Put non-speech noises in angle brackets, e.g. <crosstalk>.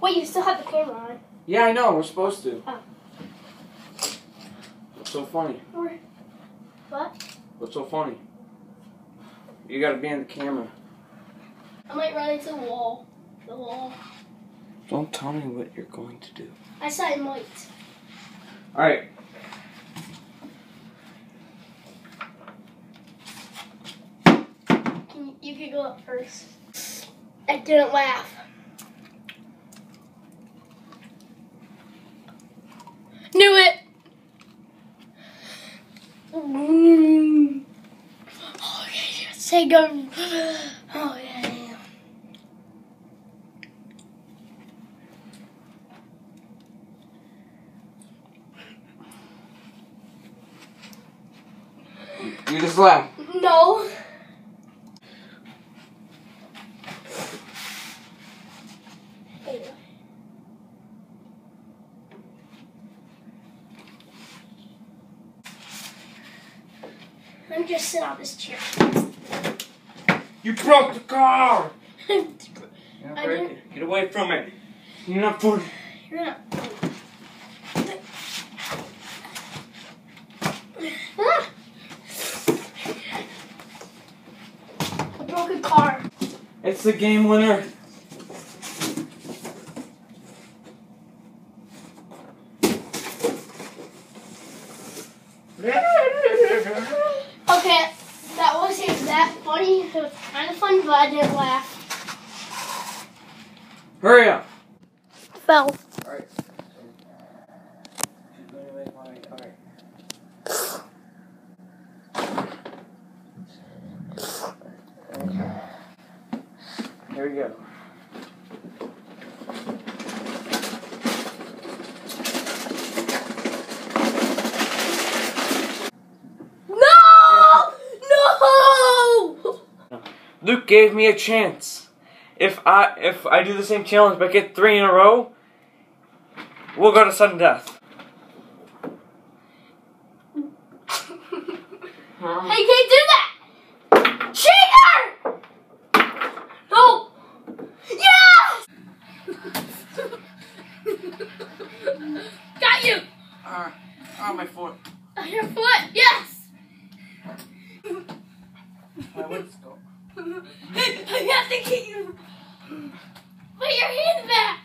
Wait, you still have the camera on. Yeah, I know. We're supposed to. Oh. What's so funny? What? What's so funny? You gotta be in the camera. I might run into the wall. The wall. Don't tell me what you're going to do. I said I might. Alright. Can you, you could go up first. I didn't laugh. Knew it. Mm. Oh yeah, say go. <gasps> Oh yeah. yeah. You just laugh. No. Let me just sit on this chair. You broke the car! <laughs> You're You're not I break didn't- it. Get away from it. You're not for not. Ah! <laughs> A broken car. It's the game winner. Okay, that wasn't that funny. It was kind of funny, but I didn't laugh. Hurry up. Fell. Alright. Here we go. No! No! Luke gave me a chance. If I if I do the same challenge but get three in a row, we'll go to sudden death. I can't do that! Cheater! No! Yes! Got you! Ah, ah, my foot. On your foot, yes! My Put your hand back!